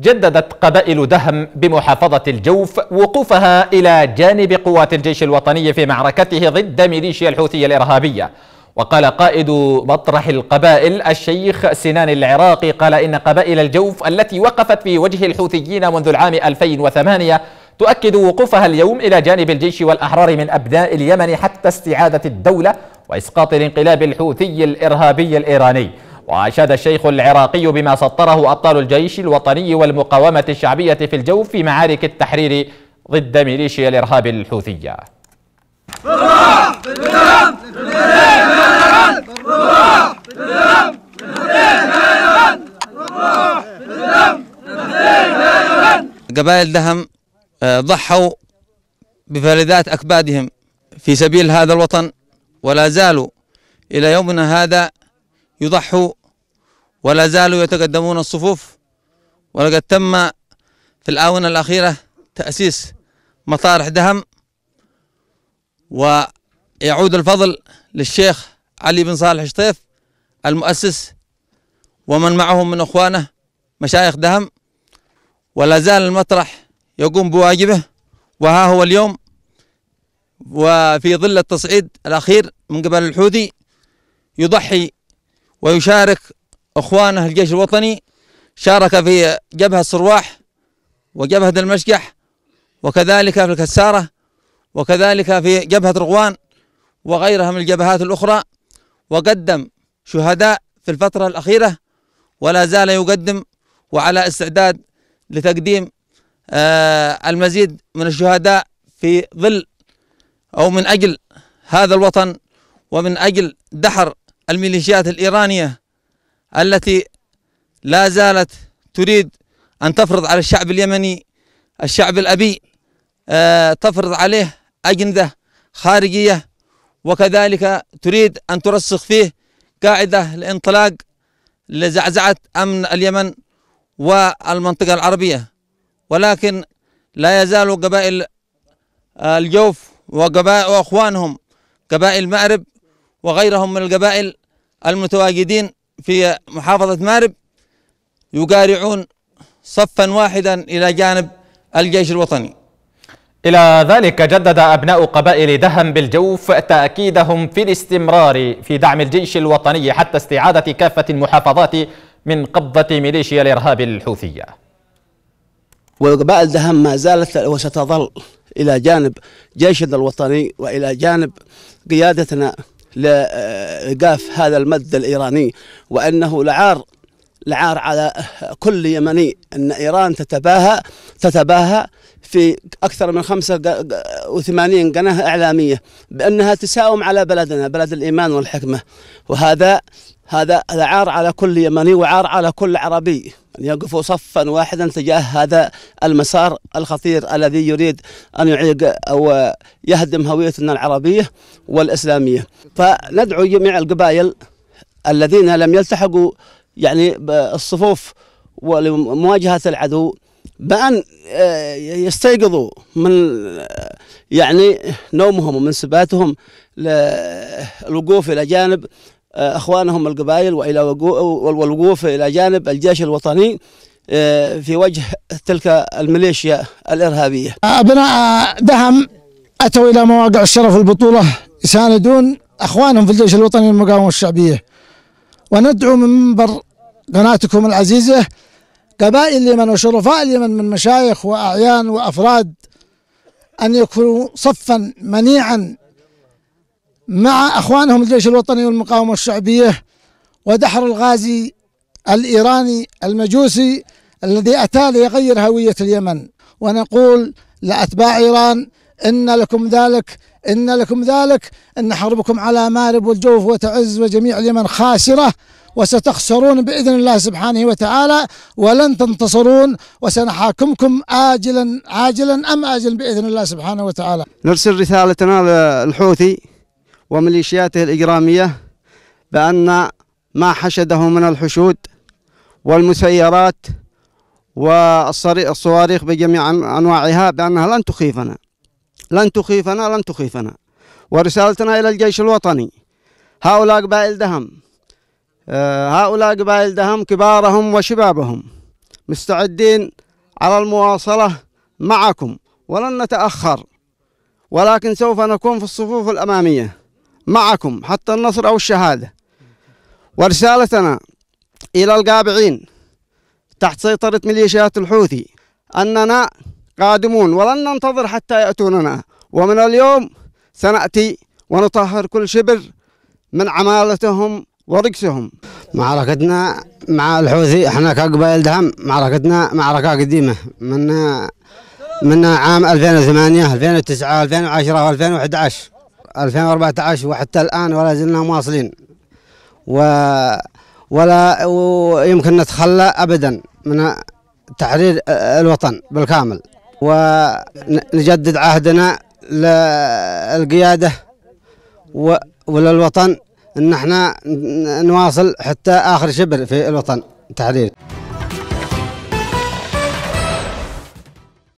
جددت قبائل دهم بمحافظة الجوف وقوفها إلى جانب قوات الجيش الوطني في معركته ضد ميليشيا الحوثية الإرهابية. وقال قائد مطرح القبائل الشيخ سنان العراقي قال إن قبائل الجوف التي وقفت في وجه الحوثيين منذ العام 2008 تؤكد وقوفها اليوم إلى جانب الجيش والأحرار من أبناء اليمن حتى استعادة الدولة وإسقاط الانقلاب الحوثي الإرهابي الإيراني. وأشاد الشيخ العراقي بما سطره أبطال الجيش الوطني والمقاومة الشعبية في الجو في معارك التحرير ضد ميليشيا الإرهاب الحوثية. قبائل دهم آه، ضحوا بفلذات أكبادهم في سبيل هذا الوطن ولا زالوا إلى يومنا هذا يضحوا ولا زالوا يتقدمون الصفوف. ولقد تم في الآونة الأخيرة تأسيس مطارح دهم ويعود الفضل للشيخ علي بن صالح شطيف المؤسس ومن معهم من أخوانه مشايخ دهم. ولا زال المطرح يقوم بواجبه وها هو اليوم. وفي ظل التصعيد الأخير من قبل الحوثي يضحي ويشارك أخوانه الجيش الوطني شارك في جبهة صرواح وجبهة المشجح وكذلك في الكسارة وكذلك في جبهة رغوان وغيرها من الجبهات الأخرى وقدم شهداء في الفترة الأخيرة ولا زال يقدم وعلى استعداد لتقديم آه المزيد من الشهداء في ظل أو من أجل هذا الوطن ومن أجل دحر الميليشيات الإيرانية التي لا زالت تريد أن تفرض على الشعب اليمني الشعب الأبي آه، تفرض عليه أجندة خارجية وكذلك تريد أن ترسخ فيه قاعدة لانطلاق لزعزعة أمن اليمن والمنطقة العربية. ولكن لا يزال قبائل الجوف وقبائل وأخوانهم قبائل مأرب وغيرهم من القبائل المتواجدين في محافظة مارب يقارعون صفا واحدا إلى جانب الجيش الوطني. إلى ذلك جدد أبناء قبائل دهم بالجوف تأكيدهم في الاستمرار في دعم الجيش الوطني حتى استعادة كافة المحافظات من قبضة ميليشيا الإرهاب الحوثية. وقبائل دهم ما زالت وستظل إلى جانب جيشنا الوطني وإلى جانب قيادتنا لإيقاف هذا المد الإيراني وأنه لعار لعار على كل يمني أن إيران تتباهى تتباهى في أكثر من 85 قناة إعلامية بأنها تساوم على بلدنا بلد الإيمان والحكمة. وهذا هذا عار على كل يمني وعار على كل عربي. أن يقفوا صفا واحدا تجاه هذا المسار الخطير الذي يريد أن يعيق أو يهدم هويتنا العربية والإسلامية. فندعو جميع القبائل الذين لم يلتحقوا يعني بالصفوف ولمواجهة العدو بأن آه، يستيقظوا من يعني نومهم ومن سباتهم للوقوف إلى جانب أخوانهم القبائل وإلى والوقوف إلى جانب الجيش الوطني آه، في وجه تلك الميليشيا الإرهابية. أبناء دهم أتوا إلى مواقع الشرف البطوله يساندون أخوانهم في الجيش الوطني للمقاومه الشعبية. وندعو من منبر قناتكم العزيزة قبائل اليمن وشرفاء اليمن من مشايخ وأعيان وأفراد أن يكونوا صفا منيعا مع أخوانهم الجيش الوطني والمقاومة الشعبية ودحر الغازي الإيراني المجوسي الذي أتى ليغير هوية اليمن ونقول لأتباع إيران إن لكم ذلك إن لكم ذلك إن حربكم على مارب والجوف وتعز وجميع اليمن خاسرة وستخسرون بإذن الله سبحانه وتعالى ولن تنتصرون وسنحاكمكم اجلا عاجلا أم اجلا بإذن الله سبحانه وتعالى. نرسل رسالتنا للحوثي وميليشياته الإجرامية بأن ما حشده من الحشود والمسيرات والصواريخ بجميع أنواعها بأنها لن تخيفنا. لن تخيفنا لن تخيفنا. ورسالتنا إلى الجيش الوطني. هؤلاء قبائل دهم آه، هؤلاء قبائل دهم كبارهم وشبابهم مستعدين على المواصلة معكم ولن نتأخر. ولكن سوف نكون في الصفوف الأمامية. معكم حتى النصر أو الشهادة. ورسالتنا إلى القابعين تحت سيطرة ميليشيات الحوثي أننا قادمون ولن ننتظر حتى يأتوننا. ومن اليوم سنأتي ونطهر كل شبر من عمالتهم ورقسهم معركتنا مع الحوثي إحنا كقبائل دهم معركتنا معركة قديمة من من عام 2008 2009 2010 و2011 2014 وحتى الآن ولا زلنا مواصلين. و ولا ويمكن نتخلى أبدا من تحرير الوطن بالكامل. ونجدد عهدنا للقيادة وللوطن إن إحنا نواصل حتى آخر شبر في الوطن تحرير.